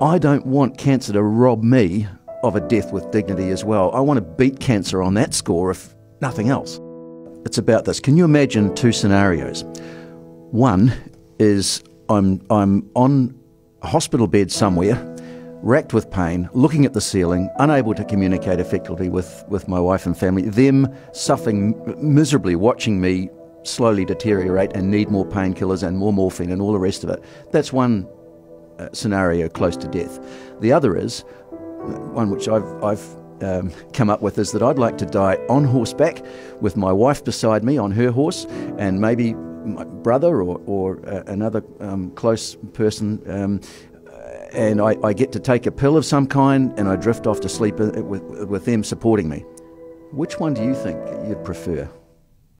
I don't want cancer to rob me of a death with dignity as well. I want to beat cancer on that score, if nothing else. It's about this. Can you imagine two scenarios? One is I'm, I'm on a hospital bed somewhere, racked with pain, looking at the ceiling, unable to communicate effectively with, with my wife and family, them suffering miserably, watching me slowly deteriorate and need more painkillers and more morphine and all the rest of it. That's one uh, scenario close to death. The other is one which I've, I've um, come up with is that I'd like to die on horseback with my wife beside me on her horse and maybe my brother or, or uh, another um, close person. Um, and I, I, get to take a pill of some kind and I drift off to sleep uh, with, with them supporting me. Which one do you think you'd prefer?